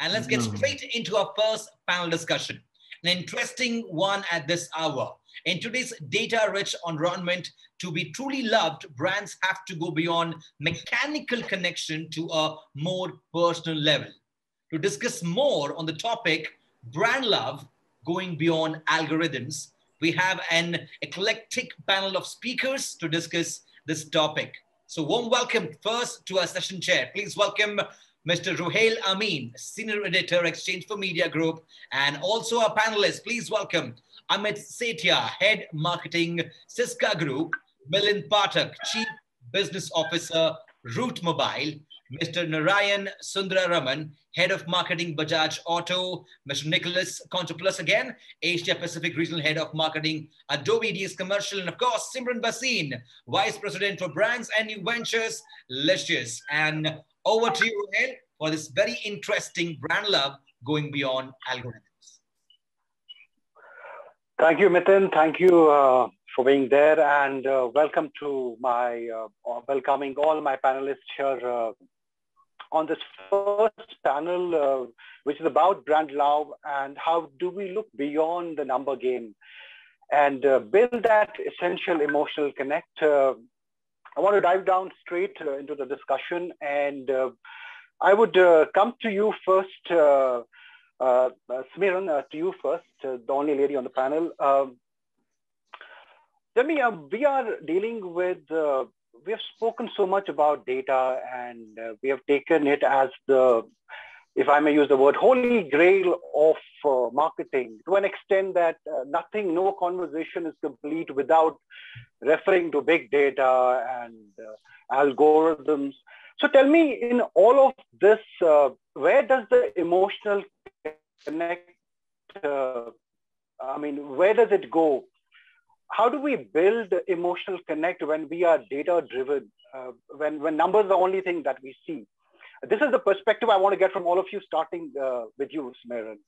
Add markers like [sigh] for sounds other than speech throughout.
And let's get straight into our first panel discussion. An interesting one at this hour. In today's data rich environment, to be truly loved, brands have to go beyond mechanical connection to a more personal level. To discuss more on the topic, brand love going beyond algorithms, we have an eclectic panel of speakers to discuss this topic. So warm welcome first to our session chair. Please welcome Mr. Ruhail Amin, Senior Editor, exchange4media Group, and also our panelists. Please welcome Amit Sethiya, Head Marketing, Syska Group, Milind Pathak, Chief Business Officer, Route Mobile, Mr. Narayan Sundararaman, Head of Marketing, Bajaj Auto, Mr. Nicholas Kontopoulos again, Asia Pacific Regional Head of Marketing, Adobe DX Commercial, and of course, Simeran Bhasin, Vice President for Brands and New Ventures, Licious. And over to you, Ruhail, for this very interesting brand love going beyond algorithms. Thank you, Mithun. Thank you uh, for being there, and uh, welcome to my uh, welcoming all my panelists here uh, on this first panel, uh, which is about brand love and how do we look beyond the number game and uh, build that essential emotional connect. I want to dive down straight into the discussion, and I would come to you first. Uh, Simeran, uh, to you first, uh, the only lady on the panel. Um, tell me, uh, we are dealing with, we have spoken so much about data and we have taken it as the, if I may use the word, holy grail of marketing to an extent that nothing, no conversation is complete without referring to big data and algorithms. So tell me, in all of this, uh, where does the emotional connect? Uh, I mean, where does it go? How do we build emotional connect when we are data driven? Uh, when when numbers are the only thing that we see? This is the perspective I want to get from all of you, starting uh, with you, Simeran.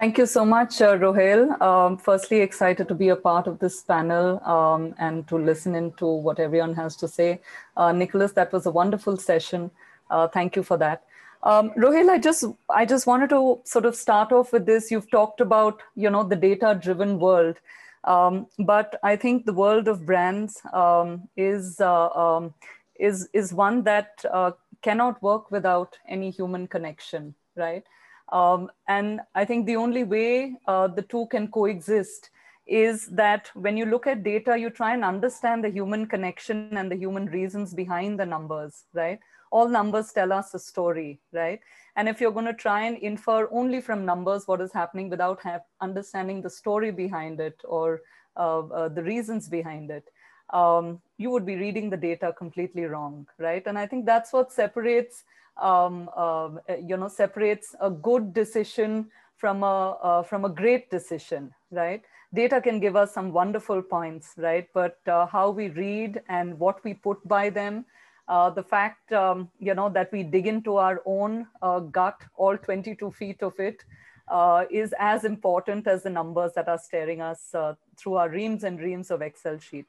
Thank you so much, uh. Um, firstly, excited to be a part of this panel um, and to listen into what everyone has to say. Uh, Nicholas, that was a wonderful session. Uh, thank you for that. Um, I just I just wanted to sort of start off with this. You've talked about you know the data-driven world, um, but I think the world of brands um, is uh, um, is is one that uh, cannot work without any human connection, right? Um, and I think the only way uh, the two can coexist is that when you look at data, you try and understand the human connection and the human reasons behind the numbers, right? All numbers tell us a story, right? And if you're going to try and infer only from numbers what is happening without have, understanding the story behind it or uh, uh, the reasons behind it, um, you would be reading the data completely wrong, right? And I think that's what separates um, uh, you know, separates a good decision from a, uh, from a great decision, right? Data can give us some wonderful points, right? But uh, how we read and what we put by them, uh, the fact, um, you know, that we dig into our own uh, gut, all 22 feet of it, uh, is as important as the numbers that are staring us through our reams and reams of Excel sheet.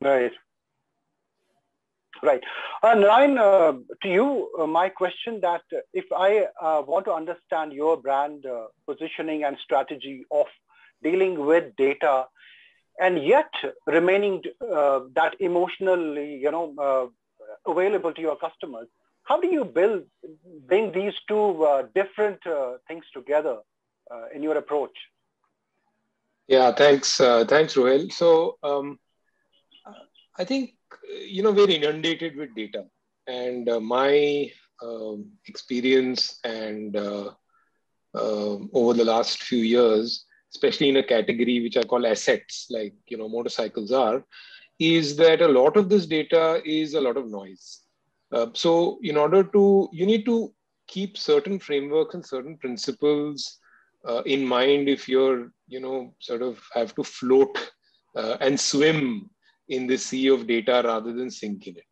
Right. Right. Uh, Narayan, uh, to you, uh, my question that if I uh, want to understand your brand uh, positioning and strategy of dealing with data and yet remaining uh, that emotionally, you know, available to your customers, how do you build, bring these two different things together in your approach? Yeah, thanks. thanks, Ruhail. So um, I think you know we're inundated with data and uh, my um, experience and uh, uh, over the last few years especially in a category which i call assets like you know motorcycles are is that a lot of this data is a lot of noise uh, so in order to you need to keep certain frameworks and certain principles uh, in mind if you're you know sort of have to float uh, and swim in the sea of data rather than sink in it.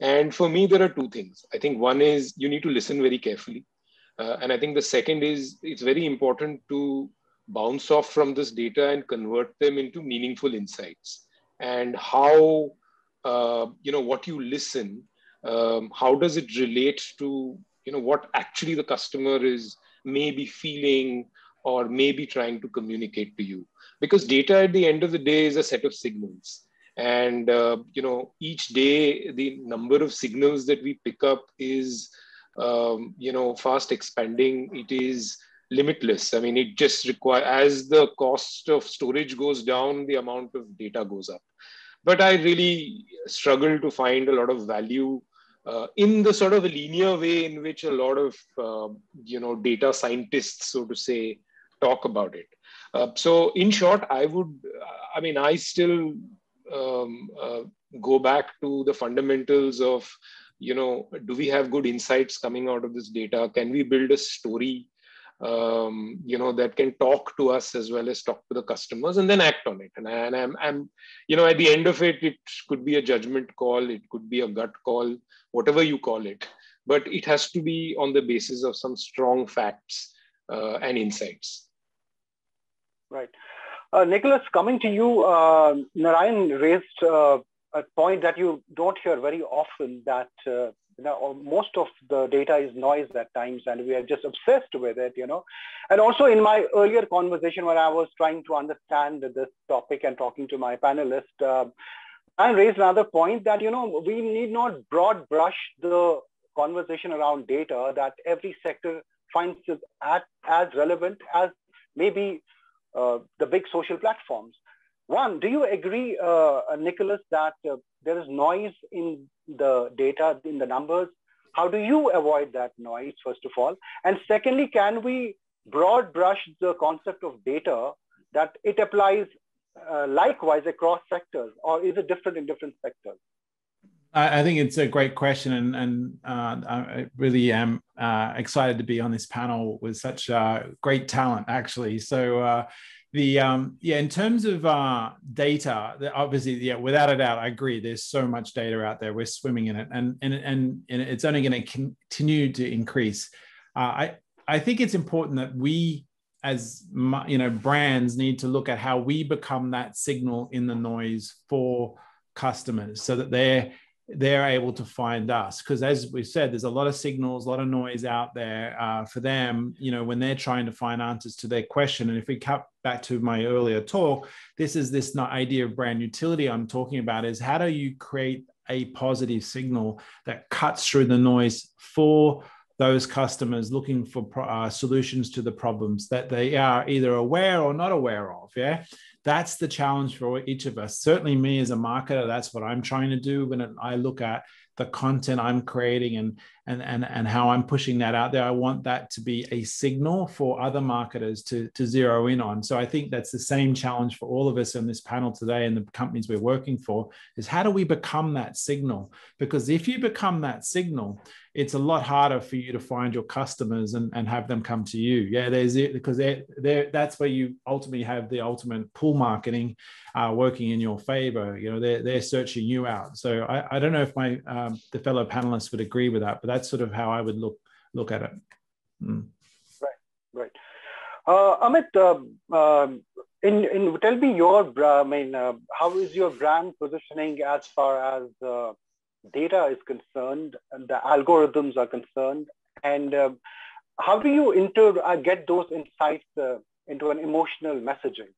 And for me, there are two things. I think one is you need to listen very carefully. Uh, and I think the second is it's very important to bounce off from this data and convert them into meaningful insights? And how uh, you know what you listen um, how does it relate to you know what actually the customer is maybe feeling or maybe trying to communicate to you? Because data at the end of the day is a set of signals. And uh, you know each day the number of signals that we pick up is um, you know fast expanding. It is limitless. I mean it just require as the cost of storage goes down the amount of data goes up. But i really struggle to find a lot of value uh, in the sort of linear way in which a lot of uh, you know data scientists so to say talk about it. Uh, so in short i would i mean i still um, uh, go back to the fundamentals of you know do we have good insights coming out of this data? Can we build a story um, you know that can talk to us as well as talk to the customers and then act on it. And, I, and I'm, I'm you know at the end of it it could be a judgment call it could be a gut call whatever you call it. But it has to be on the basis of some strong facts uh, and insights. Right. Uh, nicholas coming to you uh, narayan raised uh, a point that you don't hear very often that uh, most of the data is noise at times and we are just obsessed with it, you know. And also in my earlier conversation when I was trying to understand this topic and talking to my panelist, uh, I raised another point that, you know, we need not broad brush the conversation around data that every sector finds it as relevant as maybe uh, the big social platforms. One, do you agree, uh, Nicholas, that uh, there is noise in the data, in the numbers? How do you avoid that noise, first of all? And secondly, can we broad brush the concept of data that it applies uh, likewise across sectors, or is it different in different sectors? I think it's a great question, and, and uh, I really am uh, excited to be on this panel with such uh, great talent, actually. So, uh, the um yeah in terms of uh data obviously yeah without a doubt i agree there's so much data out there we're swimming in it and and and, and it's only going to continue to increase. Uh, i i think it's important that we as you know brands need to look at how we become that signal in the noise for customers so that they're they're able to find us. Because as we said there's a lot of signals a lot of noise out there uh, for them you know when they're trying to find answers to their question. And if we cut back to my earlier talk this is this idea of brand utility i'm talking about is how do you create a positive signal that cuts through the noise for those customers looking for uh, solutions to the problems that they are either aware or not aware of yeah that's the challenge for each of us. Certainly, me as a marketer, that's what I'm trying to do when I look at the content I'm creating and and and and how I'm pushing that out there. I want that to be a signal for other marketers to to zero in on. So I think that's the same challenge for all of us on this panel today and the companies we're working for is how do we become that signal? Because if you become that signal, it's a lot harder for you to find your customers and, and have them come to you. Yeah, there's it because they're, that's where you ultimately have the ultimate pull marketing uh, working in your favor. You know, they're, they're searching you out. So I, I don't know if my um, the fellow panelists would agree with that, but that's sort of how I would look look at it. Mm. Right, right. Uh, Amit, uh, um, in, in tell me your, I mean, uh, how is your brand positioning as far as uh, data is concerned, and the algorithms are concerned, and uh, how do you inter uh, get those insights uh, into an emotional messaging?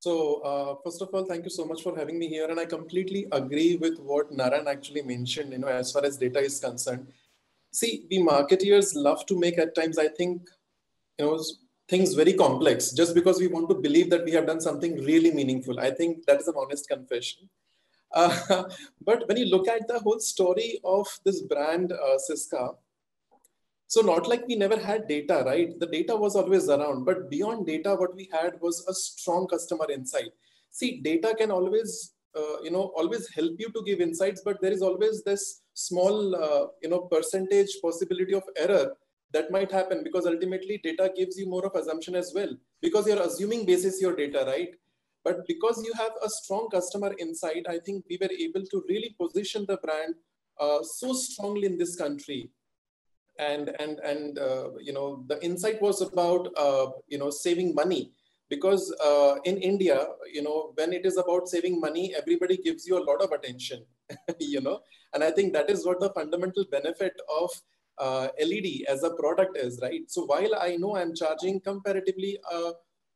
So uh, first of all, thank you so much for having me here, and I completely agree with what Naran actually mentioned. You know, as far as data is concerned, see, we marketeers love to make at times. I think, you know, things very complex just because we want to believe that we have done something really meaningful. I think that is an honest confession. Uh, [laughs] but when you look at the whole story of this brand, uh, so not like we never had data, right? The data was always around, but beyond data, what we had was a strong customer insight. See, data can always, uh, you know, always help you to give insights, but there is always this small, uh, you know, percentage possibility of error that might happen because ultimately data gives you more of assumption as well because you're assuming basis your data, right? But because you have a strong customer insight, I think we were able to really position the brand uh, so strongly in this country. and and and uh, you know the insight was about uh, you know saving money. Because uh, in india you know when it is about saving money everybody gives you a lot of attention [laughs] you know. And i think that is what the fundamental benefit of uh, led as a product is right? So while i know i'm charging comparatively uh,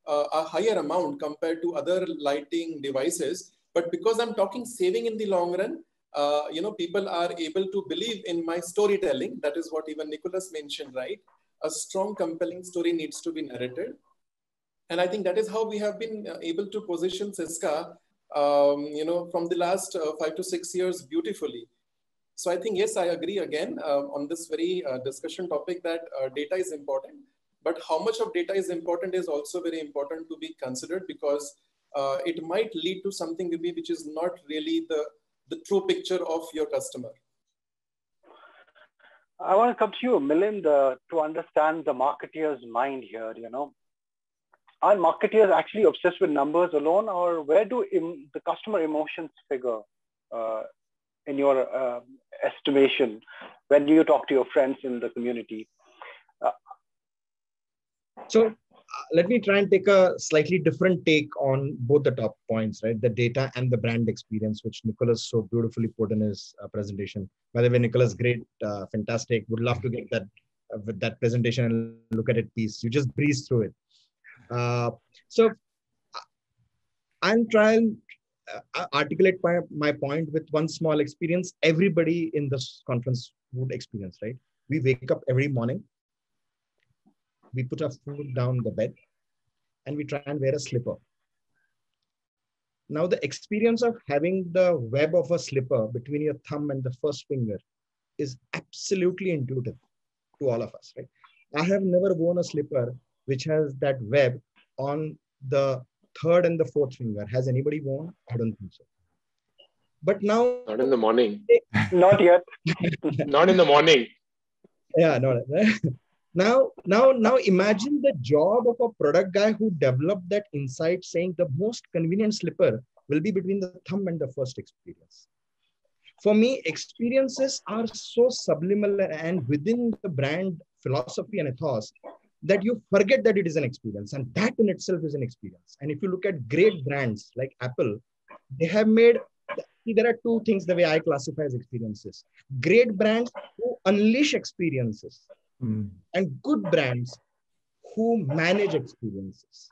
a higher amount compared to other lighting devices but because i'm talking saving in the long run uh, you know, people are able to believe in my storytelling. That is what even Nicholas mentioned, right? A strong, compelling story needs to be narrated. And I think that is how we have been uh, able to position Syska, um, you know, from the last uh, five to six years beautifully. So I think, yes, I agree again uh, on this very uh, discussion topic that uh, data is important. But how much of data is important is also very important to be considered because it might lead to something which is not really the the true picture of your customer. I want to come to you, Milind, uh, to understand the marketeer's mind here. You know, are marketeers actually obsessed with numbers alone, or where do the customer emotions figure uh, in your uh, estimation when you talk to your friends in the community? Uh, so let me try and take a slightly different take on both the top points, right? The data and the brand experience, which Nicholas so beautifully put in his uh, presentation. By the way, Nicholas, great, uh, fantastic. Would love to get that uh, with that presentation and look at it piece. You just breeze through it. Uh, so I'm trying uh, articulate my, my point with one small experience. Everybody in this conference would experience, right? We wake up every morning we put our food down the bed and we try and wear a slipper. Now the experience of having the web of a slipper between your thumb and the first finger is absolutely intuitive to all of us, right? I have never worn a slipper which has that web on the third and the fourth finger. Has anybody worn? I don't think so. But now, not in the morning. not yet. [laughs] not in the morning. Yeah, no. Now, now, now imagine the job of a product guy who developed that insight saying the most convenient slipper will be between the thumb and the first experience. For me, experiences are so subliminal and within the brand philosophy and ethos that you forget that it is an experience. And that in itself is an experience. And if you look at great brands like Apple, they have made there are two things the way I classify as experiences. Great brands who unleash experiences mm. and good brands who manage experiences.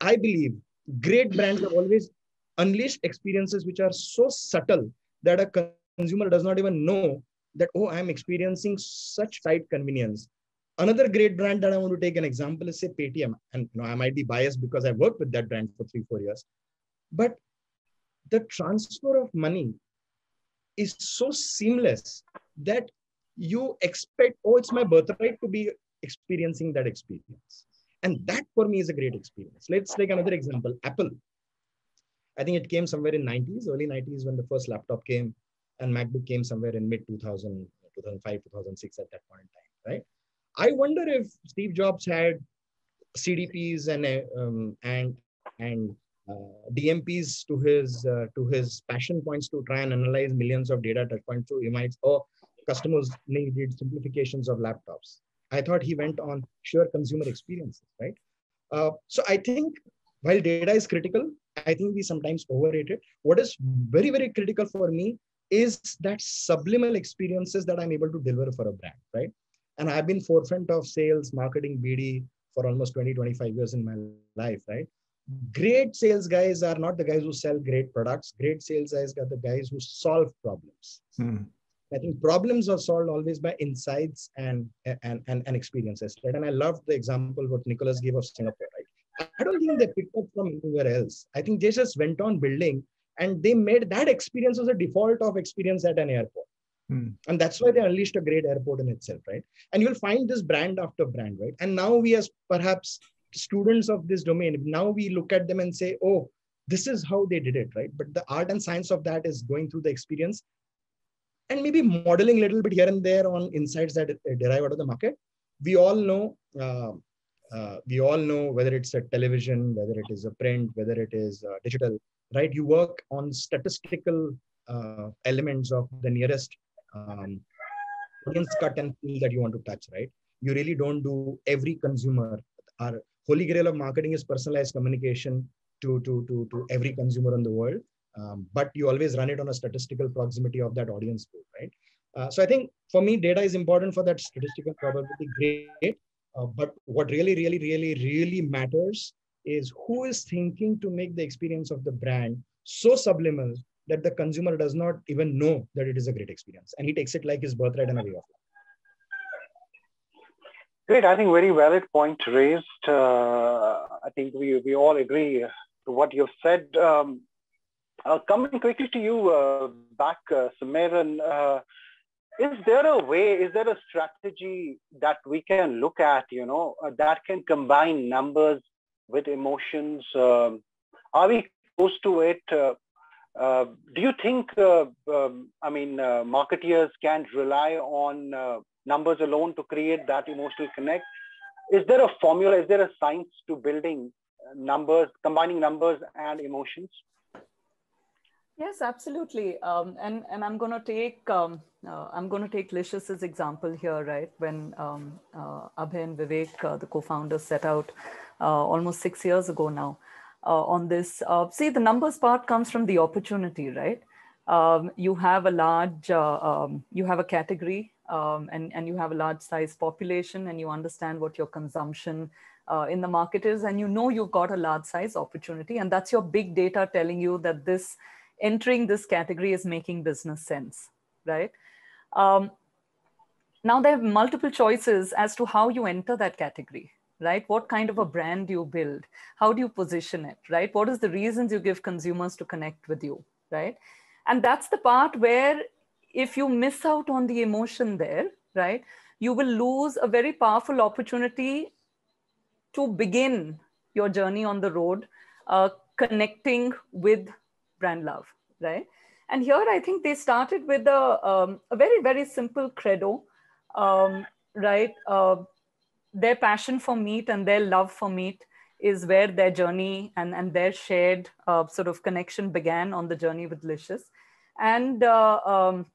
I believe great brands have always unleashed experiences which are so subtle that a consumer does not even know that, oh, I'm experiencing such tight convenience. Another great brand that I want to take an example is say Paytm. And you know, I might be biased because I worked with that brand for three, four years. But the transfer of money is so seamless that you expect, oh, it's my birthright to be experiencing that experience. And that for me is a great experience. Let's take another example, Apple. I think it came somewhere in 90s, early 90s when the first laptop came and MacBook came somewhere in mid 2000, 2005, 2006 at that point in time, right? I wonder if Steve Jobs had CDPs and um, and and uh, DMPs to his uh, to his passion points to try and analyze millions of data touchpoints. So he might, oh, customers needed simplifications of laptops. I thought he went on sure consumer experiences, right? Uh, so I think while data is critical, I think we sometimes overrate it. What is very, very critical for me is that subliminal experiences that I'm able to deliver for a brand, right? And I've been forefront of sales, marketing, BD for almost 20, 25 years in my life, right? Great sales guys are not the guys who sell great products. Great sales guys are the guys who solve problems. Hmm. I think problems are solved always by insights and and and, and experiences. Right? And I love the example what Nicholas gave of Singapore. Right? I don't think they picked up from anywhere else. I think they just went on building and they made that experience as a default of experience at an airport. Hmm. And that's why they unleashed a great airport in itself, right? And you'll find this brand after brand, right? And now we as perhaps students of this domain, now we look at them and say, oh, this is how they did it, right? But the art and science of that is going through the experience and maybe modeling a little bit here and there on insights that derive out of the market. We all know, uh, uh, we all know whether it's a television, whether it is a print, whether it is uh, digital, right? You work on statistical uh, elements of the nearest um, audience cut and feel that you want to touch, right? You really don't do every consumer. Our holy grail of marketing is personalized communication to, to, to, to every consumer in the world. Um, but you always run it on a statistical proximity of that audience pool, right? Uh, so I think for me, data is important for that statistical probability. Great. Uh, but what really, really, really, really matters is who is thinking to make the experience of the brand so subliminal that the consumer does not even know that it is a great experience and he takes it like his birthright and a way of life. Great. I think very valid point raised. Uh, I think we, we all agree to what you've said. Um, coming quickly to you uh, back, uh, Simeran, uh, is there a way, is there a strategy that we can look at, you know, uh, that can combine numbers with emotions? Um, are we close to it? Uh, uh, do you think, uh, um, I mean, uh, marketeers can rely on uh, numbers alone to create that emotional connect? Is there a formula? Is there a science to building numbers, combining numbers and emotions? Yes, absolutely. Um, and and I'm going to take um, uh, I'm going to take Licious' example here, right? When um, uh, Abhay and Vivek, uh, the co-founders, set out almost six years ago now on this. see, the numbers part comes from the opportunity, right? Um, you have a large, um, you have a category, um, and and you have a large size population, and you understand what your consumption uh, in the market is, and you know you've got a large size opportunity, and that's your big data telling you that this entering this category is making business sense, right? Um, now there are multiple choices as to how you enter that category, right? What kind of a brand do you build? How do you position it, right? What is the reasons you give consumers to connect with you, right? And that's the part where if you miss out on the emotion there, right, you will lose a very powerful opportunity to begin your journey on the road, uh, connecting with brand love, right? And here I think they started with a, um, a very, very simple credo, um, right? Uh, their passion for meat and their love for meat is where their journey and, and their shared uh, sort of connection began on the journey with Licious. And uh, um,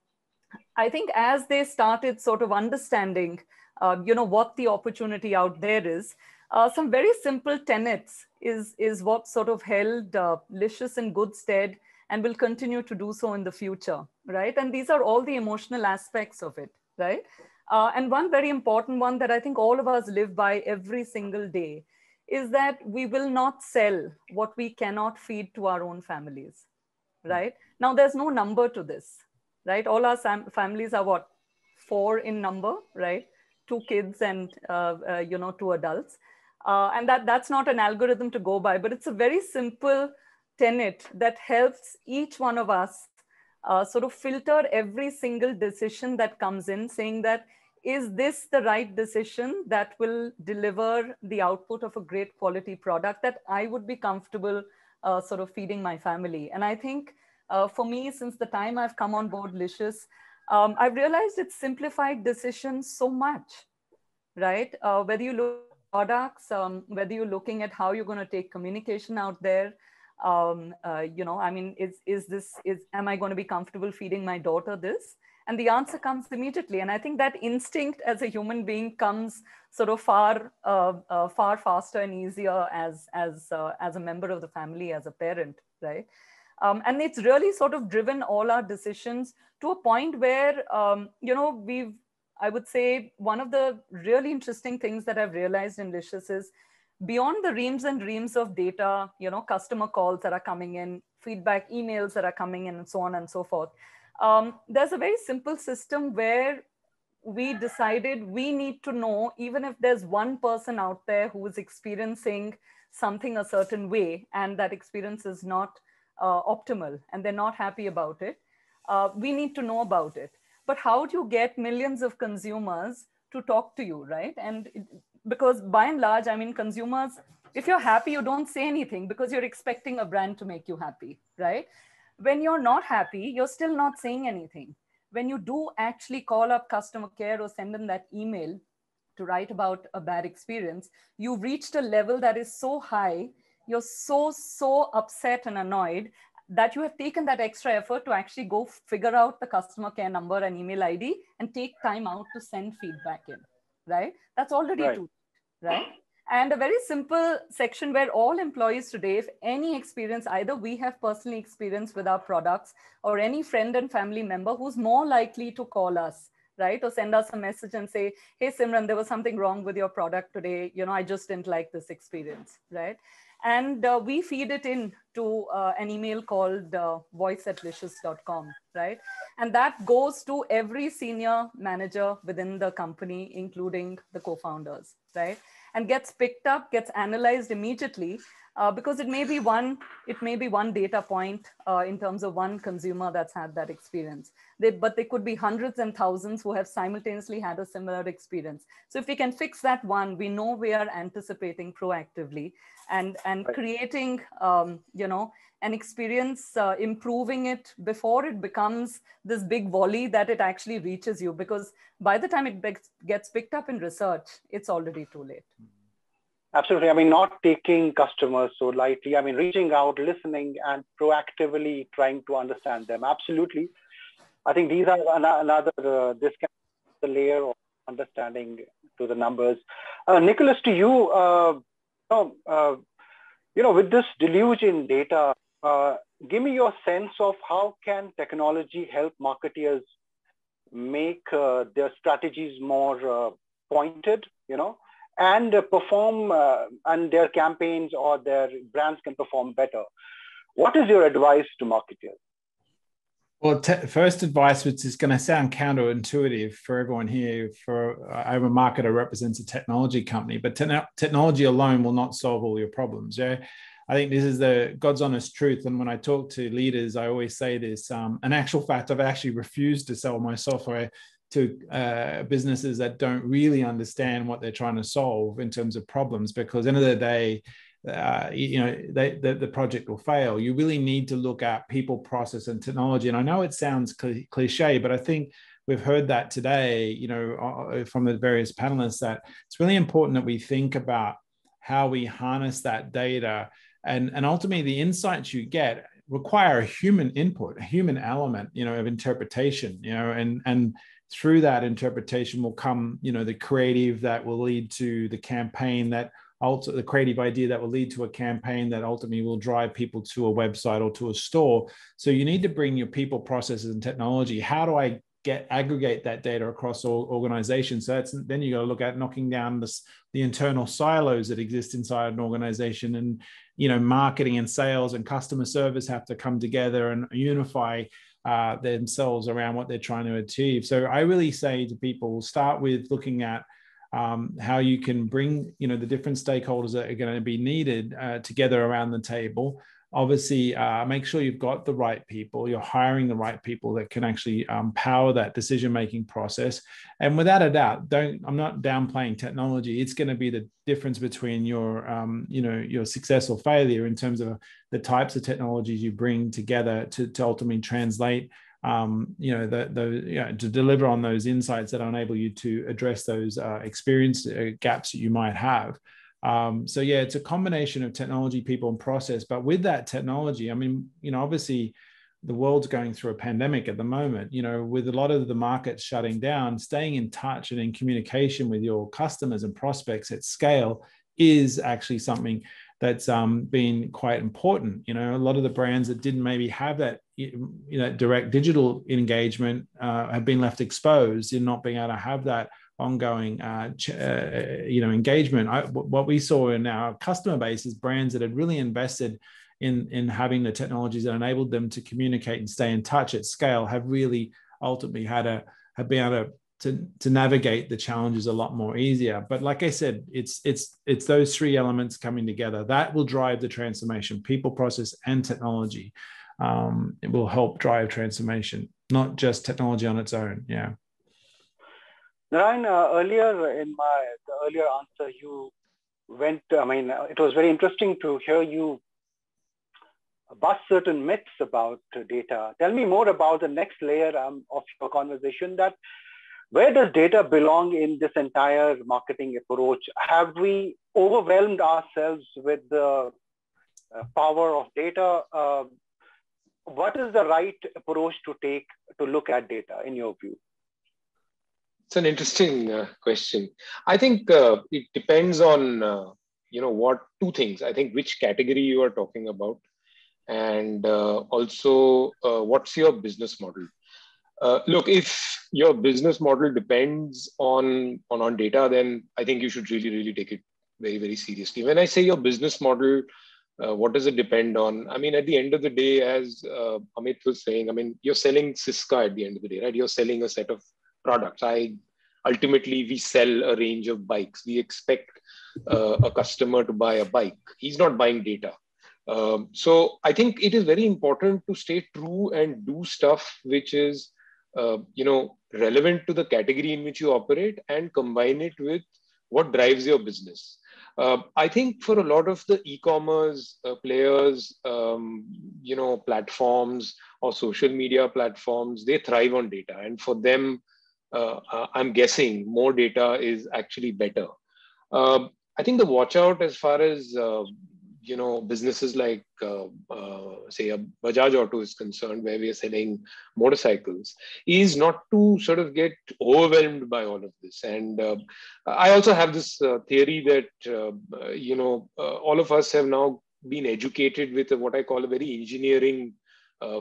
I think as they started sort of understanding, uh, you know, what the opportunity out there is, uh, some very simple tenets is, is what sort of held uh, Licious in good stead and will continue to do so in the future, right? And these are all the emotional aspects of it, right? Uh, and one very important one that I think all of us live by every single day is that we will not sell what we cannot feed to our own families, right? Now, there's no number to this, right? All our families are what? Four in number, right? Two kids and, uh, uh, you know, two adults. Uh, and that, that's not an algorithm to go by, but it's a very simple tenet that helps each one of us uh, sort of filter every single decision that comes in, saying that, is this the right decision that will deliver the output of a great quality product that I would be comfortable uh, sort of feeding my family? And I think uh, for me, since the time I've come on board Licious, um, I've realized it's simplified decisions so much, right? Uh, whether you look products, um, whether you're looking at how you're going to take communication out there, um, uh, you know, I mean, is, is this, is, am I going to be comfortable feeding my daughter this? And the answer comes immediately. And I think that instinct as a human being comes sort of far, uh, uh, far faster and easier as, as, uh, as a member of the family, as a parent, right? Um, and it's really sort of driven all our decisions to a point where, um, you know, we've I would say one of the really interesting things that I've realized in Licious is beyond the reams and reams of data, you know, customer calls that are coming in, feedback emails that are coming in, and so on and so forth. Um, there's a very simple system where we decided we need to know, even if there's one person out there who is experiencing something a certain way and that experience is not uh, optimal and they're not happy about it, uh, we need to know about it but how do you get millions of consumers to talk to you, right? And it, because by and large, I mean, consumers, if you're happy, you don't say anything because you're expecting a brand to make you happy, right? When you're not happy, you're still not saying anything. When you do actually call up customer care or send them that email to write about a bad experience, you've reached a level that is so high, you're so, so upset and annoyed that you have taken that extra effort to actually go figure out the customer care number and email ID and take time out to send feedback in, right? That's already right. too, right? And a very simple section where all employees today, if any experience, either we have personally experienced with our products or any friend and family member who's more likely to call us, right? Or send us a message and say, hey, Simeran, there was something wrong with your product today. You know, I just didn't like this experience, right? And uh, we feed it in to uh, an email called uh, voice at licious.com, right? And that goes to every senior manager within the company, including the co-founders, right? And gets picked up, gets analyzed immediately uh, because it may be one it may be one data point uh, in terms of one consumer that's had that experience. They, but there could be hundreds and thousands who have simultaneously had a similar experience. So if we can fix that one we know we are anticipating proactively and and Right. creating um, you know an experience uh, improving it before it becomes this big volley that it actually reaches you. Because by the time it gets- gets picked up in research it's already too late Absolutely. I mean, not taking customers so lightly. I mean, reaching out, listening, and proactively trying to understand them. Absolutely. I think these are an- another, uh, this can the layer of understanding to the numbers. Uh, Nicholas, to you, uh, you, know, uh, you know, with this deluge in data, uh, give me your sense of how can technology help marketeers make uh, their strategies more uh, pointed, you know, and perform uh, and their campaigns or their brands can perform better. What is your advice to marketers? Well, te- first advice, which is going to sound counterintuitive for everyone here, for I'm a marketer represents a technology company, but te- technology alone will not solve all your problems. Yeah, I think this is the God's honest truth. And when I talk to leaders, I always say this. Um, in actual fact, I've actually refused to sell my software to uh, businesses that don't really understand what they're trying to solve in terms of problems, because end of the day, uh, you know they, the, the project will fail. You really need to look at people process and technology. And i know it sounds cl- cliche but i think we've heard that today you know from the various panelists that it's really important that we think about how we harness that data. And and ultimately the insights you get require a human input a human element you know of interpretation you know and and through that interpretation will come you know the creative that will lead to the campaign that also the creative idea that will lead to a campaign that ultimately will drive people to a website or to a store. So you need to bring your people, processes, and technology. How do I get aggregate that data across all organizations? So that's then you got to look at knocking down this, the internal silos that exist inside an organization, and you know, marketing and sales and customer service have to come together and unify. Uh, themselves around what they're trying to achieve. So I really say to people, start with looking at um, how you can bring you know the different stakeholders that are going to be needed uh, together around the table obviously uh, make sure you've got the right people you're hiring the right people that can actually um, power that decision making process and without a doubt don't i'm not downplaying technology it's going to be the difference between your um, you know your success or failure in terms of the types of technologies you bring together to, to ultimately translate um, you know, the, the, you know, to deliver on those insights that enable you to address those uh, experience uh, gaps that you might have. Um, so yeah, it's a combination of technology, people, and process. But with that technology, I mean, you know, obviously the world's going through a pandemic at the moment. You know, with a lot of the markets shutting down, staying in touch and in communication with your customers and prospects at scale is actually something that's um, been quite important. You know, a lot of the brands that didn't maybe have that you know direct digital engagement uh, have been left exposed in not being able to have that ongoing uh, ch- uh, you know engagement. What we saw in our customer base is brands that had really invested in in having the technologies that enabled them to communicate and stay in touch at scale have really ultimately had a have been able to to, to navigate the challenges a lot more easier. But like i said it's it's it's those three elements coming together that will drive the transformation people process and technology. Um, it will help drive transformation not just technology on its own. Yeah Narayan, uh, earlier in my the earlier answer, you went. I mean, it was very interesting to hear you bust certain myths about data. Tell me more about the next layer um, of your conversation. That where does data belong in this entire marketing approach? Have we overwhelmed ourselves with the uh, power of data? Uh, what is the right approach to take to look at data in your view? It's an interesting uh, question. I think uh, it depends on uh, you know what two things. I think which category you are talking about, and uh, also uh, what's your business model. Uh, look, if your business model depends on, on on data, then I think you should really really take it very very seriously. When I say your business model what does it depend on? I mean, at the end of the day, as Amit was saying, I mean, you're selling Syska at the end of the day, right? You're selling a set of products. I ultimately we sell a range of bikes. We expect uh, a customer to buy a bike. He's not buying data. Um, so I think it is very important to stay true and do stuff which is, uh, you know, relevant to the category in which you operate and combine it with what drives your business. Uh, I think for a lot of the e-commerce uh, players, um, you know, platforms or social media platforms, they thrive on data, and for them, I'm guessing more data is actually better. Um, I think the watch out as far as uh, you know businesses like uh, uh, say a Bajaj Auto is concerned, where we are selling motorcycles, is not to sort of get overwhelmed by all of this. And uh, I also have this uh, theory that uh, you know uh, all of us have now been educated with what I call a very engineering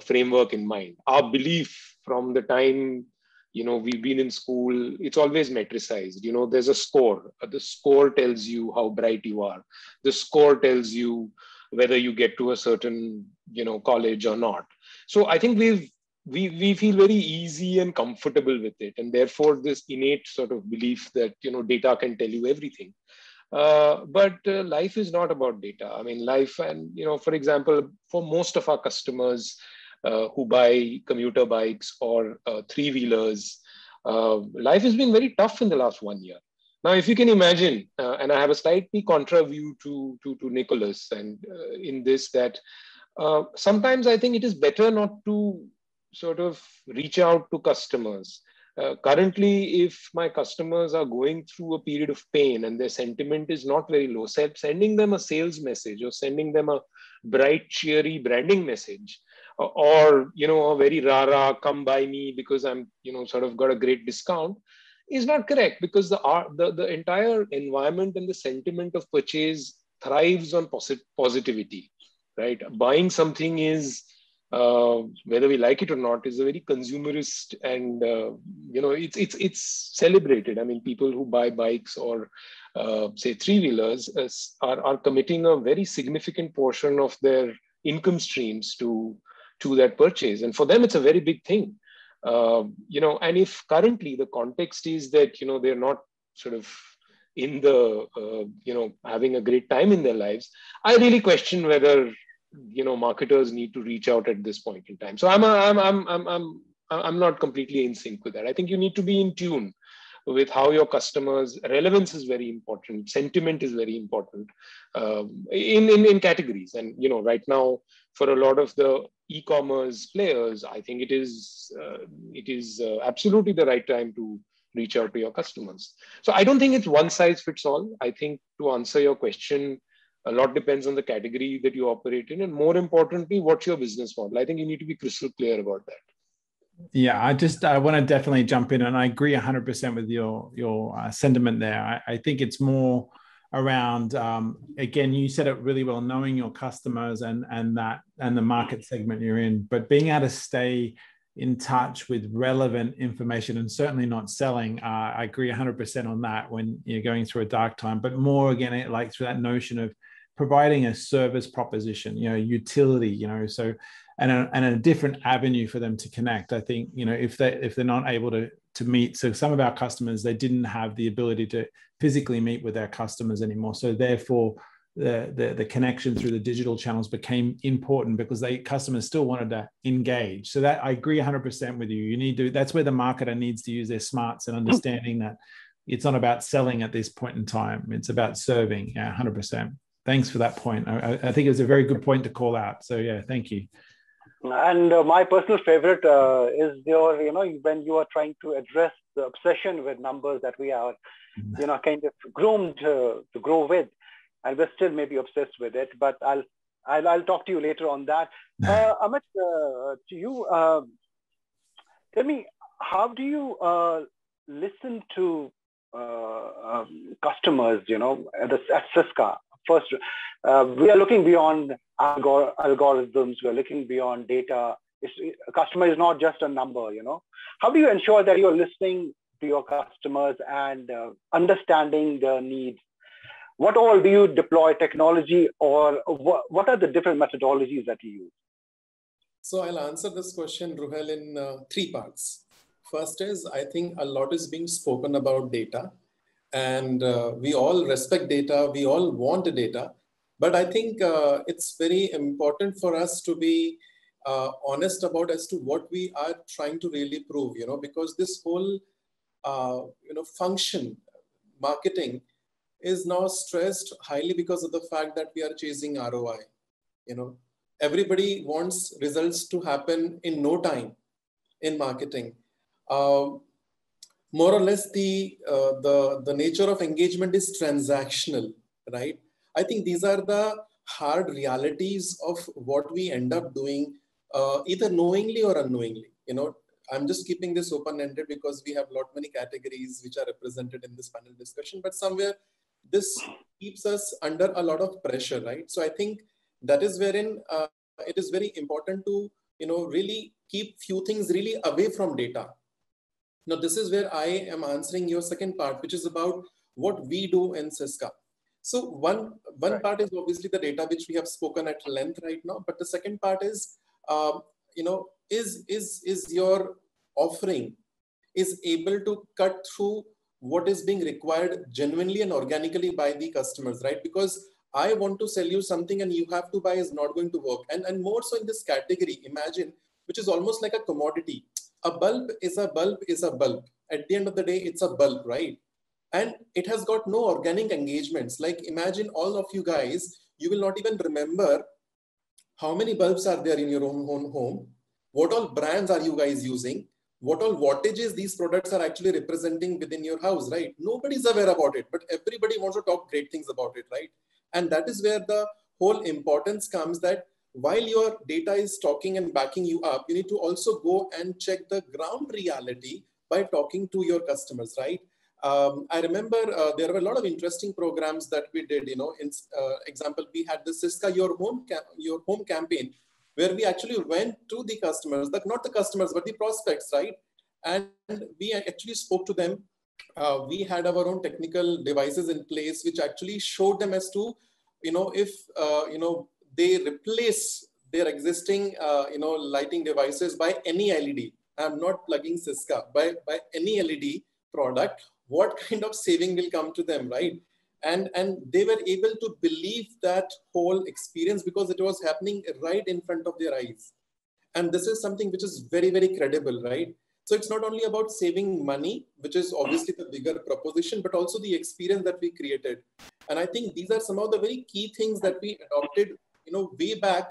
framework in mind. Our belief from the time you know we've been in school it's always metricized. You know there's a score. The score tells you how bright you are. The score tells you whether you get to a certain you know college or not. So i think we've we, we feel very easy and comfortable with it. And therefore this innate sort of belief that you know data can tell you everything. Uh, but uh, life is not about data. I mean life and you know for example for most of our customers uh, who buy commuter bikes or uh, three wheelers. Uh, life has been very tough in the last one year. Now, if you can imagine, uh, and I have a slightly contra view to, to, to Nicholas and uh, in this that uh, sometimes I think it is better not to sort of reach out to customers. currently, if my customers are going through a period of pain and their sentiment is not very low, sending them a sales message or sending them a bright, cheery branding message or you know a very rara come by me because i'm you know sort of got a great discount is not correct because the the, the entire environment and the sentiment of purchase thrives on posit- positivity right? Buying something is uh, whether we like it or not is a very consumerist and uh, you know it's it's it's celebrated. I mean people who buy bikes or uh, say three wheelers are, are committing a very significant portion of their income streams to to that purchase. And for them, it's a very big thing. Uh, you know, and if currently the context is that, you know, they're not sort of in the, uh, you know, having a great time in their lives, I really question whether, you know, marketers need to reach out at this point in time. So I'm, a, I'm, I'm, I'm, I'm, I'm not completely in sync with that. I think you need to be in tune with how your customers relevance is very important sentiment is very important um, in, in in categories. And you know right now for a lot of the e-commerce players i think it is uh, it is uh, absolutely the right time to reach out to your customers. So i don't think it's one size fits all. I think to answer your question a lot depends on the category that you operate in and more importantly what's your business model? I think you need to be crystal clear about that yeah, I just I want to definitely jump in, and I agree 100% with your your uh, sentiment there. I, I, think it's more around um, again, you said it really well, knowing your customers and and that and the market segment you're in, but being able to stay in touch with relevant information and certainly not selling. Uh, I agree 100% on that when you're going through a dark time, but more again, like through that notion of providing a service proposition, you know, utility, you know, so and a, and a different avenue for them to connect. I think you know if they if they're not able to to meet. So some of our customers they didn't have the ability to physically meet with their customers anymore. So therefore. The, the, the connection through the digital channels became important because they customers still wanted to engage so that i agree 100% with you you need to that's where the marketer needs to use their smarts and understanding that it's not about selling at this point in time it's about serving yeah 100% thanks for that point I, I think it was a very good point to call out so yeah thank you and uh, my personal favorite uh, is your, you know, when you are trying to address the obsession with numbers that we are, you know, kind of groomed to, to grow with, and we're still maybe obsessed with it. But I'll I'll, I'll talk to you later on that. [laughs] Uh, Amit, uh, to you, uh, tell me, how do you uh, listen to uh, um, customers, you know, at, the, at Syska? First, uh, we are looking beyond algor- algorithms, we're looking beyond data. It's, a customer is not just a number, you know. How do you ensure that you're listening to your customers and understanding their needs what all do you deploy technology or what, what are the different methodologies that you use? So I'll answer this question, Ruhail, in uh, three parts. First is, I think a lot is being spoken about data and uh, we all respect data. We all want data, but I think uh, it's very important for us to be uh, honest about as to what we are trying to really prove, you know, because this whole, uh, you know, function, marketing, is now stressed highly because of the fact that we are chasing ROI. You know, everybody wants results to happen in no time in marketing. Uh, more or less, the uh, the the nature of engagement is transactional, right? I think these are the hard realities of what we end up doing, uh, either knowingly or unknowingly. You know, I'm just keeping this open-ended because we have a lot many categories which are represented in this panel discussion, but somewhere this keeps us under a lot of pressure, right? So I think that is wherein uh, it is very important to, you know, really keep few things really away from data. Now, this is where I am answering your second part, which is about what we do in Syska. So one, one right. part is obviously the data which we have spoken at length right now, but the second part is, um, you know, is, is, is your offering is able to cut through what is being required genuinely and organically by the customers, right? Because I want to sell you something and you have to buy is not going to work. And, and more so in this category, imagine, which is almost like a commodity. A bulb is a bulb is a bulb. At the end of the day, it's a bulb, right? And it has got no organic engagements. Like imagine all of you guys, you will not even remember how many bulbs are there in your own, own home. What all brands are you guys using? what all wattages these products are actually representing within your house, right? Nobody's aware about it, but everybody wants to talk great things about it, right? And that is where the whole importance comes that while your data is talking and backing you up, you need to also go and check the ground reality by talking to your customers, right? Um, I remember uh, there were a lot of interesting programs that we did. You know, in uh, example, we had the Syska Your Home Your Home campaign, where we actually went to the customers, like not the customers, but the prospects, right? And we actually spoke to them. Uh, we had our own technical devices in place, which actually showed them as to, you know, if, uh, you know, they replace their existing, uh, you know, lighting devices by any LED. I'm not plugging Syska, by, by any LED product, what kind of saving will come to them, right? and and they were able to believe that whole experience because it was happening right in front of their eyes and this is something which is very very credible right so it's not only about saving money which is obviously the bigger proposition but also the experience that we created and i think these are some of the very key things that we adopted you know way back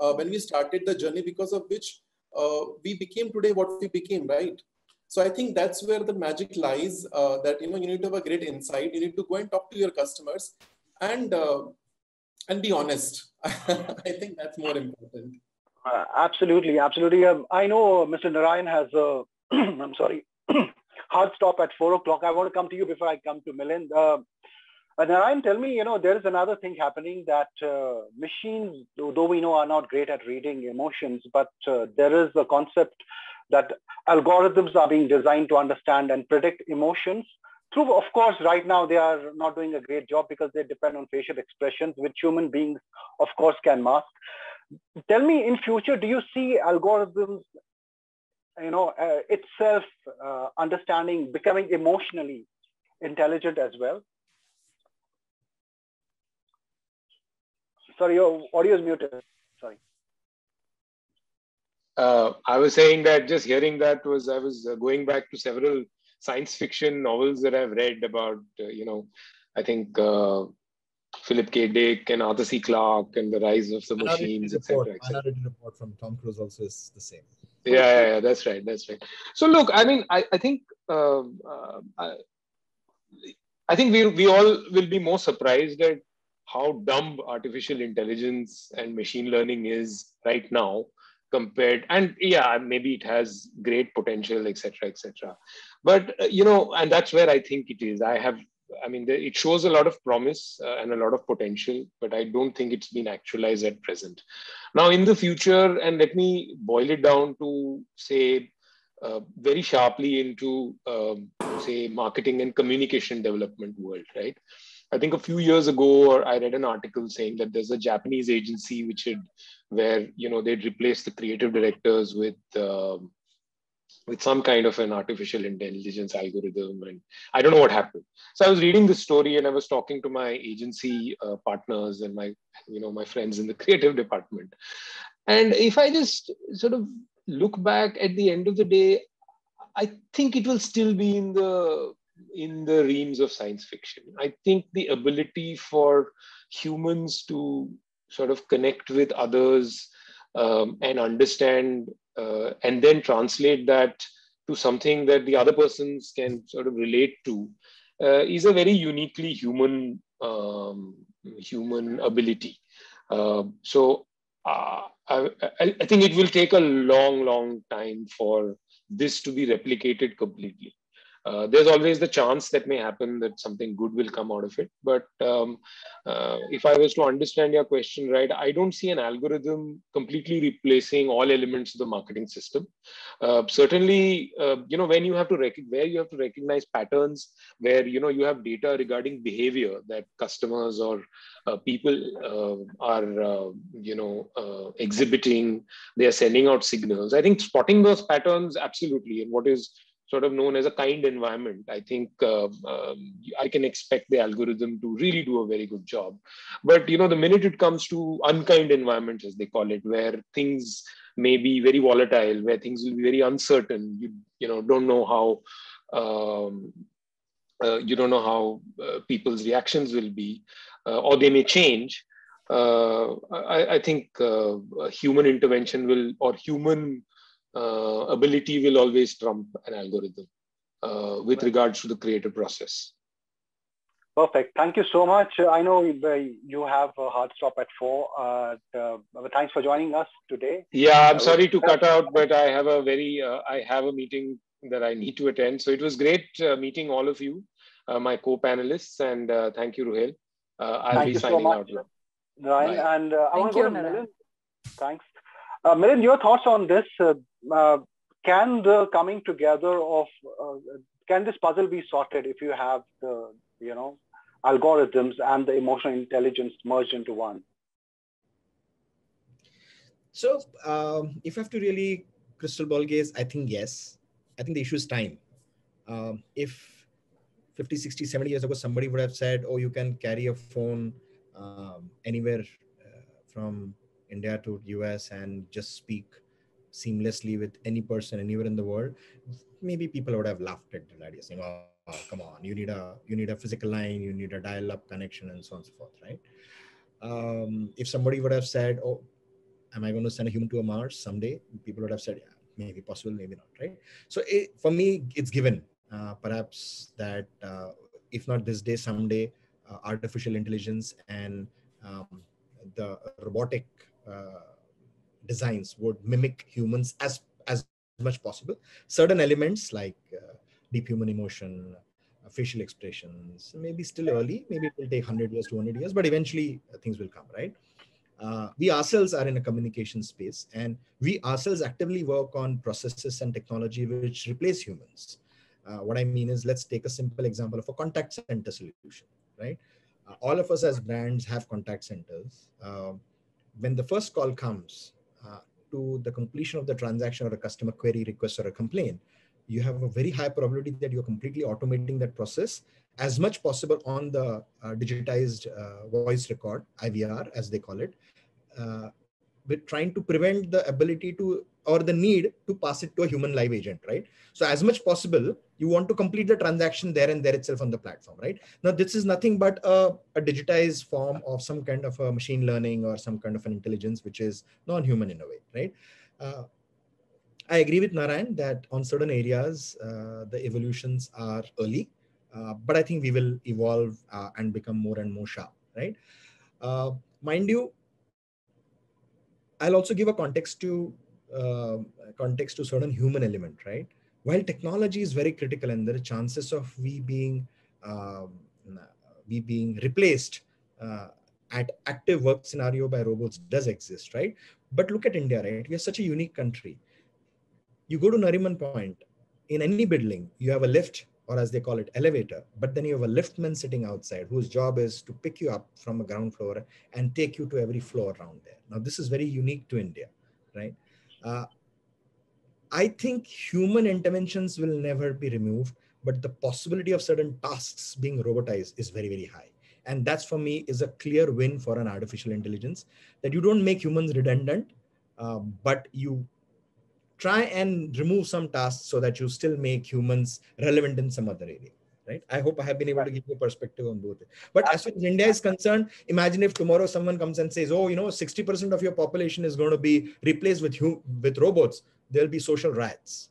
uh, when we started the journey because of which uh, we became today what we became right so I think that's where the magic lies. Uh, that you know you need to have a great insight. You need to go and talk to your customers, and uh, and be honest. [laughs] I think that's more important. Uh, absolutely, absolutely. Um, I know Mr. Narayan has a. [clears throat] I'm sorry, [clears throat] hard stop at four o'clock. I want to come to you before I come to Milind. Uh, Narayan, tell me, you know, there is another thing happening that uh, machines, though we know, are not great at reading emotions, but uh, there is a concept that algorithms are being designed to understand and predict emotions. Through, of course, right now they are not doing a great job because they depend on facial expressions, which human beings, of course, can mask. Tell me, in future, do you see algorithms, you know, uh, itself uh, understanding, becoming emotionally intelligent as well? Sorry, your audio is muted. Sorry uh, I was saying that just hearing that was I was uh, going back to several science fiction novels that I've read about uh, you know I think uh, Philip K. Dick and Arthur C. Clarke and the rise of the Minority machines, etc. Minority Report from Tom Cruise also is the same. Yeah, yeah, yeah, that's right, that's right. So look, I mean, I, I think um, uh, I, I think we we all will be more surprised at how dumb artificial intelligence and machine learning is right now compared and yeah maybe it has great potential etc etc but uh, you know and that's where i think it is. I have i mean it shows a lot of promise uh, and a lot of potential but i don't think it's been actualized at present. Now in the future and let me boil it down to say uh, very sharply into um, say marketing and communication development world right I think a few years ago, I read an article saying that there's a Japanese agency which had, where you know they'd replace the creative directors with um, with some kind of an artificial intelligence algorithm, and I don't know what happened. So I was reading this story, and I was talking to my agency uh, partners and my you know my friends in the [laughs] creative department. And if I just sort of look back at the end of the day, I think it will still be in the in the realms of science fiction. I think the ability for humans to sort of connect with others um, and understand uh, and then translate that to something that the other persons can sort of relate to uh, is a very uniquely human um, human ability. Uh, so I, I think it will take a long, long time for this to be replicated completely. Uh, there's always the chance that may happen that something good will come out of it. But um, uh, if I was to understand your question right, I don't see an algorithm completely replacing all elements of the marketing system. Uh, certainly, uh, you know, when you have to rec- where you have to recognize patterns, where you know you have data regarding behavior that customers or uh, people are, you know, exhibiting, they are sending out signals. I think spotting those patterns absolutely, and what is sort of known as a kind environment, I think uh, um, I can expect the algorithm to really do a very good job. But you know, the minute it comes to unkind environments, as they call it, where things may be very volatile, where things will be very uncertain, you you know don't know how. Um, uh, you don't know how uh, people's reactions will be, uh, or they may change. Uh, I, I, think uh, human intervention will, or human uh, ability will always trump an algorithm uh, with regards to the creative process. Perfect. Thank you so much. I know you have a hard stop at four. Uh, uh, thanks for joining us today. Yeah, I'm sorry to cut out, but I have a very uh, I have a meeting that I need to attend. So it was great uh, meeting all of you, uh, my co-panelists, and uh, thank you, Ruhail. I'll thank be signing so out now. Ryan, Bye. and I want to go to Milind. Thanks. Uh, Milind, your thoughts on this? uh, can the coming together of uh, can this puzzle be sorted if you have the you know algorithms and the emotional intelligence merged into one? So um, if i have to really crystal ball gaze i think yes. I think the issue is time. Um, if 50 60 70 years ago somebody would have said oh you can carry a phone um, anywhere uh, from india to us and just speak seamlessly with any person anywhere in the world, maybe people would have laughed at that idea, saying, oh, come on, you need a you need a physical line, you need a dial-up connection, and so on and so forth, right? Um, if somebody would have said, oh, am I going to send a human to a Mars someday? People would have said, yeah, maybe possible, maybe not, right? So it, for me, it's given. Uh, perhaps that uh, if not this day, someday, uh, artificial intelligence and um, the robotic uh, designs would mimic humans as as much as possible. Certain elements like uh, deep human emotion, uh, facial expressions, maybe still early. Maybe it will take 100 years, 200 years, but eventually uh, things will come, right? Uh, we ourselves are in a communication space and we ourselves actively work on processes and technology which replace humans. Uh, what I mean is, let's take a simple example of a contact center solution, right? Uh, all of us as brands have contact centers. when the first call comes, to the completion of the transaction or a customer query request or a complaint, you have a very high probability that you're completely automating that process as much possible on the uh, digitized uh, voice record, IVR as they call it, uh, with trying to prevent the ability to or the need to pass it to a human live agent, right? So as much possible, you want to complete the transaction there and there itself on the platform, right? Now, this is nothing but a, a digitized form of some kind of a machine learning or some kind of an intelligence, which is non-human in a way, right? Uh, I agree with Narayan that on certain areas, uh, the evolutions are early, uh, but I think we will evolve uh, and become more and more sharp, right? Uh, mind you, I'll also give a context to uh, context to certain human element, right? While technology is very critical and there are chances of we being um, we being replaced uh, at active work scenario by robots does exist, right? But look at India, right? We are such a unique country. You go to Nariman Point, in any building, you have a lift or as they call it, elevator, but then you have a liftman sitting outside whose job is to pick you up from a ground floor and take you to every floor around there. Now, this is very unique to India, right? Uh, I think human interventions will never be removed, but the possibility of certain tasks being robotized is very, very high. And that's for me is a clear win for an artificial intelligence that you don't make humans redundant, uh, but you try and remove some tasks so that you still make humans relevant in some other area right? I hope i have been able to give you a perspective on both. But as far as india is concerned imagine if tomorrow someone comes and says oh you know 60% of your population is going to be replaced with with robots there'll be social riots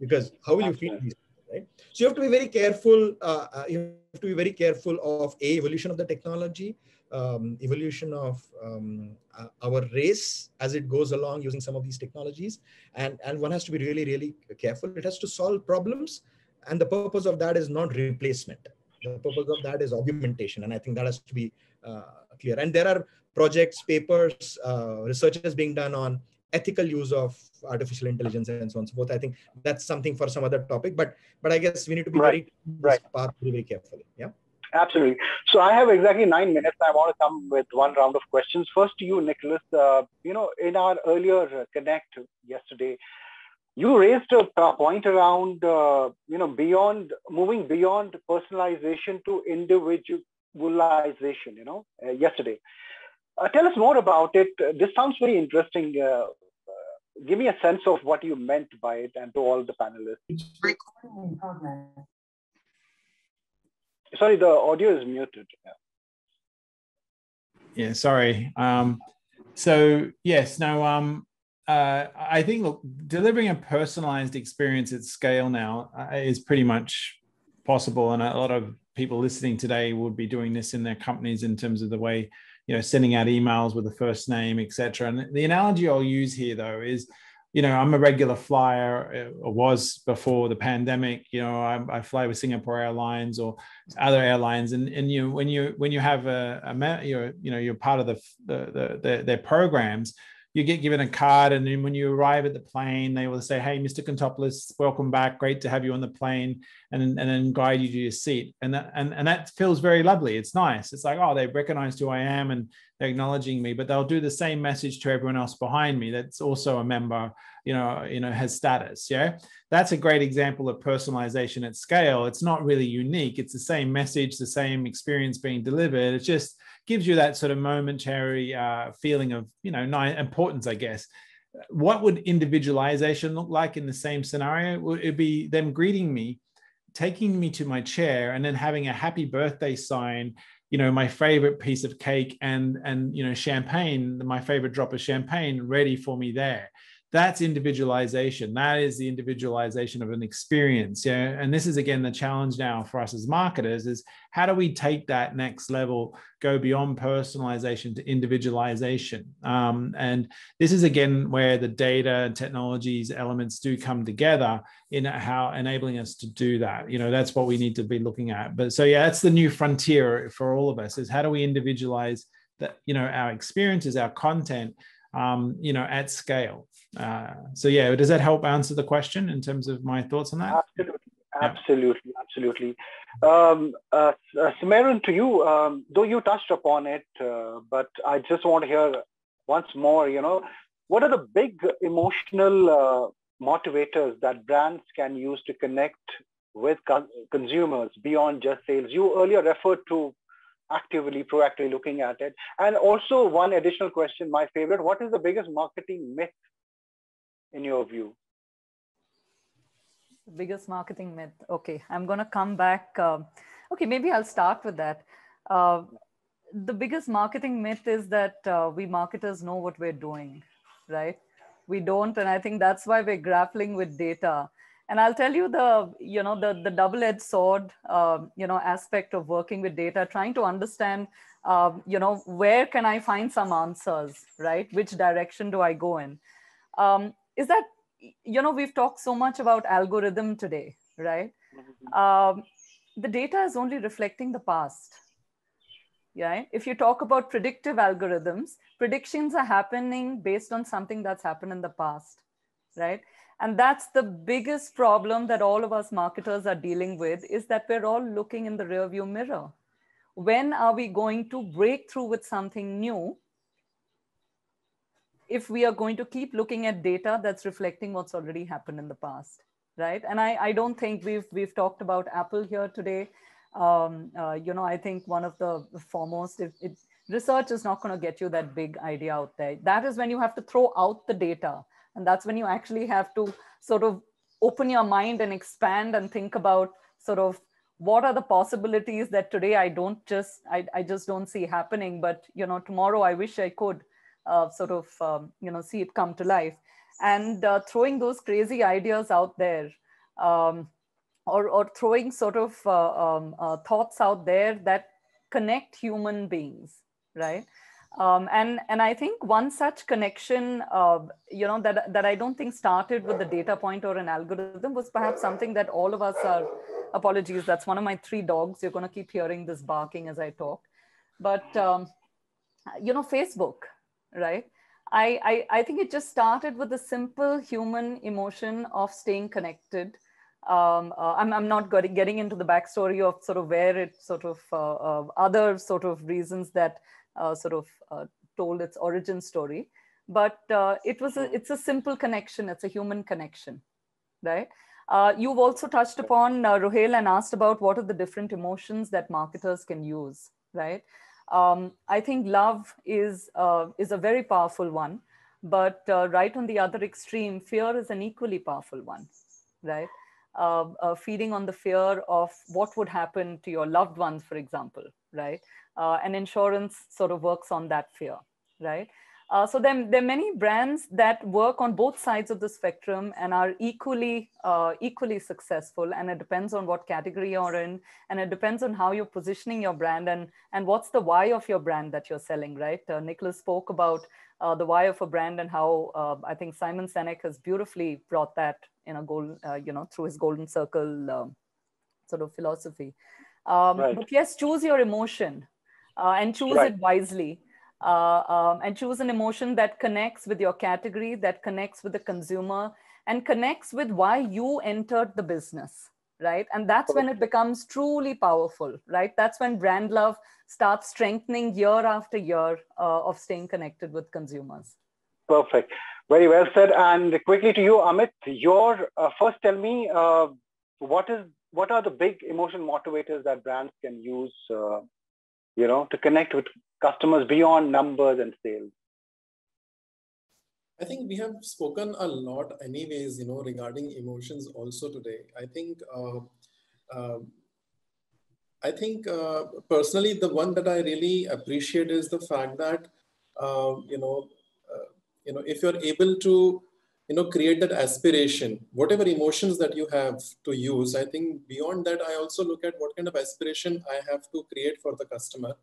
because how will you feed these right so you have to be very careful uh, uh, you have to be very careful of a evolution of the technology um, evolution of um, uh, our race as it goes along using some of these technologies. And, and one has to be really, really careful. It has to solve problems. And the purpose of that is not replacement. The purpose of that is augmentation. And I think that has to be uh, clear. And there are projects, papers, uh, researches being done on ethical use of artificial intelligence and so on and so forth. I think that's something for some other topic, but but I guess we need to be right. very right. path very, very carefully. Yeah. Absolutely. So I have exactly nine minutes. I want to come with one round of questions. First to you, Nicholas. Uh, you know, in our earlier connect yesterday, you raised a point around, uh, you know, beyond moving beyond personalization to individualization. You know, uh, yesterday. Uh, tell us more about it. This sounds very interesting. Uh, uh, give me a sense of what you meant by it, and to all the panelists. Recording in progress. Sorry, the audio is muted. Yeah, yeah sorry. Um, so yes, no, um, uh, I think look, delivering a personalized experience at scale now uh, is pretty much possible, and a lot of people listening today would be doing this in their companies in terms of the way you know sending out emails with a first name, etc. And the analogy I'll use here though is you know, I'm a regular flyer, or uh, was before the pandemic. You know, I, I, fly with Singapore Airlines or other airlines, and and you when you when you have a, a you're you know you're part of the, the, the their programs, you get given a card, and then when you arrive at the plane, they will say, "Hey, Mr. Kontopoulos, welcome back. Great to have you on the plane," and and then guide you to your seat. And that and and that feels very lovely. It's nice. It's like, oh, they've recognized who I am and they're acknowledging me. But they'll do the same message to everyone else behind me. That's also a member. You know, you know, has status. Yeah, that's a great example of personalization at scale. It's not really unique. It's the same message, the same experience being delivered. It just gives you that sort of momentary uh, feeling of you know importance, I guess. What would individualization look like in the same scenario? Would it be them greeting me, taking me to my chair, and then having a happy birthday sign you know my favorite piece of cake and and you know champagne my favorite drop of champagne ready for me there that's individualization. That is the individualization of an experience. Yeah and this is again the challenge now for us as marketers is how do we take that next level go beyond personalization to individualization? Um, and this is again where the data and technologies elements do come together in how enabling us to do that. You know that's what we need to be looking at. But so yeah that's the new frontier for all of us is how do we individualize that you know our experiences our content um, you know at scale uh, so yeah, does that help answer the question in terms of my thoughts on that? Absolutely, absolutely, yeah. absolutely. Um, uh, uh, to you, um, though you touched upon it, uh, but I just want to hear once more. You know, what are the big emotional uh, motivators that brands can use to connect with con- consumers beyond just sales? You earlier referred to actively, proactively looking at it, and also one additional question, my favorite: What is the biggest marketing myth in your view? Biggest marketing myth. Okay, I'm going to come back. Uh, okay, maybe I'll start with that. Uh, the biggest marketing myth is that uh, we marketers know what we're doing, right? We don't. And I think that's why we're grappling with data. And I'll tell you the, you know, the, the double-edged sword, uh, you know, aspect of working with data, trying to understand, uh, you know, where can I find some answers, right? Which direction do I go in? Um, is that, you know, we've talked so much about algorithm today, right? Mm-hmm. Um, the data is only reflecting the past. Yeah. If you talk about predictive algorithms, predictions are happening based on something that's happened in the past, right? And that's the biggest problem that all of us marketers are dealing with is that we're all looking in the rearview mirror. When are we going to break through with something new if we are going to keep looking at data that's reflecting what's already happened in the past? right? And I, I don't think we've we've talked about Apple here today. Um, uh, you know, I think one of the foremost, if it, research is not going to get you that big idea out there. That is when you have to throw out the data, and that's when you actually have to sort of open your mind and expand and think about sort of what are the possibilities that today I don't just I, I just don't see happening, but you know tomorrow I wish I could uh, sort of um, you know see it come to life. And uh, throwing those crazy ideas out there um, or, or throwing sort of uh, um, uh, thoughts out there that connect human beings right um, and and I think one such connection, uh, you know, that that I don't think started with the data point or an algorithm was perhaps something that all of us are. Apologies, that's one of my three dogs. You're going to keep hearing this barking as I talk, but um, you know, Facebook, right? I, I, I think it just started with the simple human emotion of staying connected. Um, uh, I'm, I'm not getting, getting into the backstory of sort of where it sort of uh, uh, other sort of reasons that sort of uh, told its origin story, but uh, it was a, it's a simple connection. It's a human connection, right? you've also touched upon Ruhail and asked about what are the different emotions that marketers can use, right? Um, I think love is, uh, is a very powerful one, but uh, right on the other extreme, fear is an equally powerful one, right? Uh, uh feeding on the fear of what would happen to your loved ones, for example, right? Uh, and insurance sort of works on that fear, right? Uh, so there, there are many brands that work on both sides of the spectrum and are equally uh, equally successful. And it depends on what category you're in, and it depends on how you're positioning your brand and and what's the why of your brand that you're selling. Right? Uh, Nicholas spoke about uh, the why of a brand and how uh, I think Simon Sinek has beautifully brought that in a goal, uh, you know, through his golden circle um, sort of philosophy. Um, right. But yes, choose your emotion and choose right. it wisely uh, um, and choose an emotion that connects with your category, that connects with the consumer, and connects with why you entered the business, right? And that's when it becomes truly powerful, right? That's when brand love starts strengthening year after year uh, of staying connected with consumers. Perfect. Very well said. And quickly to you, Amit, your uh, first tell me uh, what is what are the big emotion motivators that brands can use, uh, you know, to connect with customers beyond numbers and sales? I think we have spoken a lot, anyways, you know, regarding emotions also today. I think, uh, uh, I think uh, personally, the one that I really appreciate is the fact that, uh, you know, uh, you know, if you're able to, you know, create that aspiration, whatever emotions that you have to use, I think beyond that, I also look at what kind of aspiration I have to create for the customer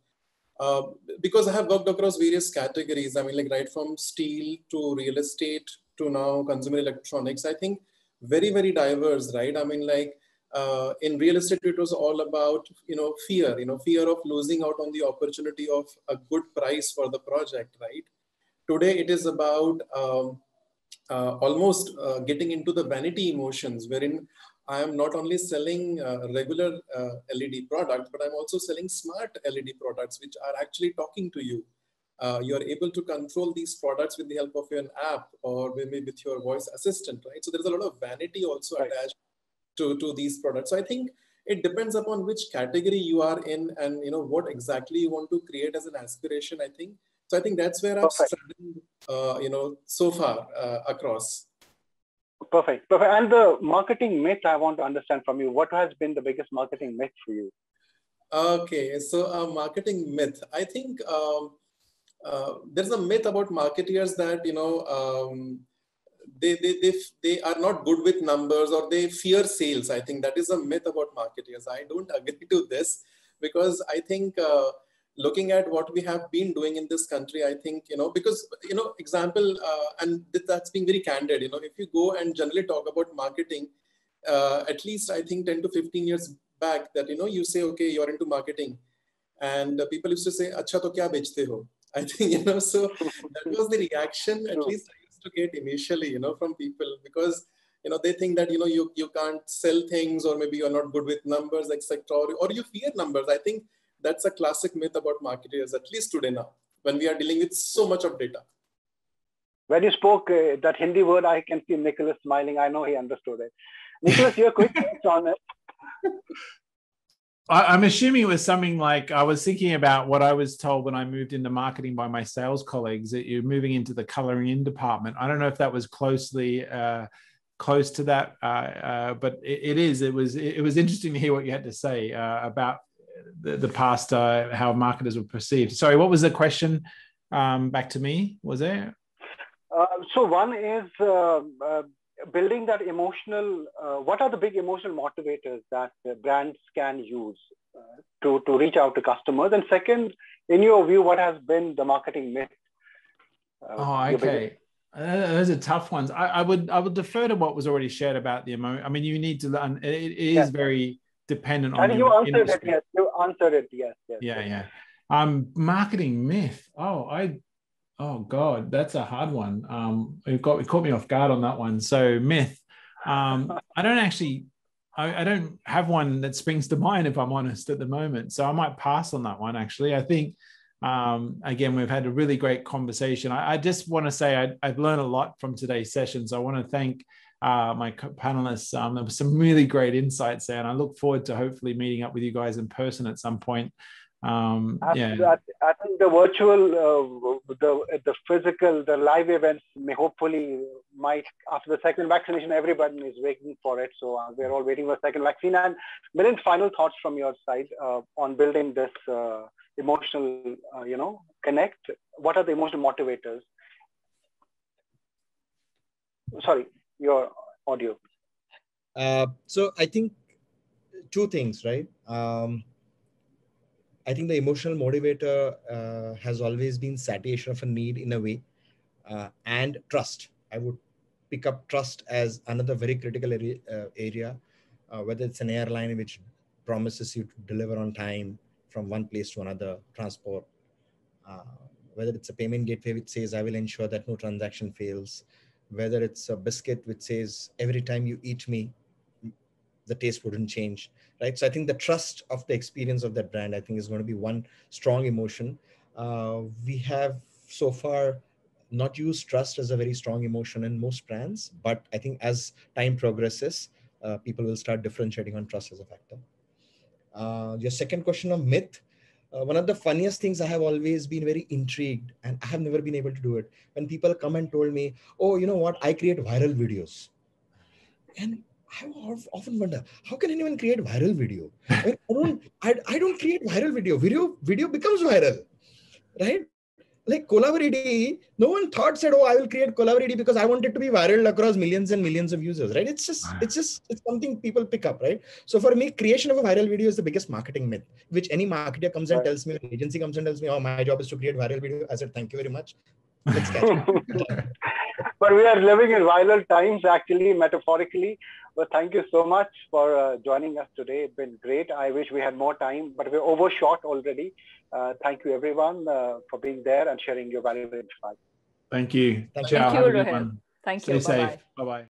uh, because I have worked across various categories. I mean, like right from steel to real estate to now consumer electronics. I think very very diverse, right? I mean, like uh, in real estate, it was all about you know fear, you know fear of losing out on the opportunity of a good price for the project, right? Today, it is about um, almost uh, getting into the vanity emotions, wherein I am not only selling uh, regular uh, LED products, but I'm also selling smart LED products, which are actually talking to you. Uh, you're able to control these products with the help of an app or maybe with your voice assistant, right? So there's a lot of vanity also right. attached to, to these products. So I think it depends upon which category you are in and you know what exactly you want to create as an aspiration, I think. So I think that's where I've studied, uh, you know, so far uh, across. Perfect. Perfect. And the marketing myth I want to understand from you. What has been the biggest marketing myth for you? Okay, so a uh, marketing myth. I think um, uh, there's a myth about marketeers that you know um, they, they, they, they are not good with numbers or they fear sales. I think that is a myth about marketeers. I don't [laughs] agree to this because I think uh, looking at what we have been doing in this country, I think, you know, because, you know, example, uh, and that's being very candid, you know, if you go and generally talk about marketing, uh, at least I think 10 to 15 years back that, you know, you say, okay, you're into marketing. And people used to say, acha to kya bechte ho? [laughs] I think, you know, so that was the reaction, at least I used to get initially, you know, from people because, you know, they think that, you know, you, you can't sell things or maybe you're not good with numbers, etc. Or, or you fear numbers. I think that's a classic myth about marketers, at least today now, when we are dealing with so much of data. When you spoke uh, that Hindi word, I can see Nicholas smiling. I know he understood it. Nicholas, your quick thoughts on it. I, am assuming it was something like I was thinking about what I was told when I moved into marketing by my sales colleagues that you're moving into the coloring in department. I don't know if that was closely uh, close to that, uh, uh, but it, it is. It was it was interesting to hear what you had to say uh, about the, the past, uh, how marketers were perceived. Sorry, what was the question? Um, back to me, was there? Uh, so one is building that emotional, uh, what are the big emotional motivators that brands can use uh, to, to reach out to customers? And second, in your view, what has been the marketing myth? Uh, oh, okay. Uh, those are tough ones. I, I, would I would defer to what was already shared about the emotion. I mean, you need to learn. it, it is yes. very dependent on. And you answered industry. it. Yes, you answered it. Yes. yes yeah, yes. yeah. Um, marketing myth. Oh, I Oh God, that's a hard one. Um, it got it caught me off guard on that one. So myth. Um, [laughs] I don't actually, I, I, don't have one that springs to mind if I'm honest at the moment. So I might pass on that one. Actually, I think um, again we've had a really great conversation. I, I just want to say I, have learned a lot from today's sessions. I want to thank uh, my panelists. Um, there was some really great insights there, and I look forward to hopefully meeting up with you guys in person at some point um, yeah. I, I, think the virtual, uh, the the physical, the live events may hopefully might after the second vaccination, everybody is waiting for it. So uh, we're all waiting for second vaccine. And Milind, final thoughts from your side uh, on building this uh, emotional, uh, you know, connect. What are the emotional motivators? Sorry, your audio. Uh, so I think two things, right? Um, I think the emotional motivator uh, has always been satiation of a need in a way, uh, and trust. I would pick up trust as another very critical area, uh, area uh, whether it's an airline which promises you to deliver on time from one place to another, transport, uh, whether it's a payment gateway which says, I will ensure that no transaction fails, whether it's a biscuit which says, every time you eat me, the taste wouldn't change right? So i think the trust of the experience of that brand i think is going to be one strong emotion. Uh, we have so far not used trust as a very strong emotion in most brands but i think as time progresses uh, people will start differentiating on trust as a factor. Uh, your second question of myth uh, one of the funniest things I have always been very intrigued, and I have never been able to do it. When people come and told me, "Oh, you know what? I create viral videos," and I often wonder how can anyone create viral video? [laughs] I, mean, I don't I, I don't create viral video. Video video becomes viral, right? Like Kolaveri, no one thought said, "Oh, I will create Kolaveri because I want it to be viral across millions and millions of users." Right? It's just ah. it's just it's something people pick up, right? So for me, creation of a viral video is the biggest marketing myth, which any marketer comes and tells me, an agency comes and tells me, "Oh, my job is to create viral video." I said, "Thank you very much." Let's catch [laughs] but we are living in viral times, actually, metaphorically. But thank you so much for uh, joining us today. It's been great. I wish we had more time, but we're overshot already. Uh, thank you, everyone, uh, for being there and sharing your valuable insights. Thank you. Thank, you, Thank you, Thank you. Bye-bye. Bye bye.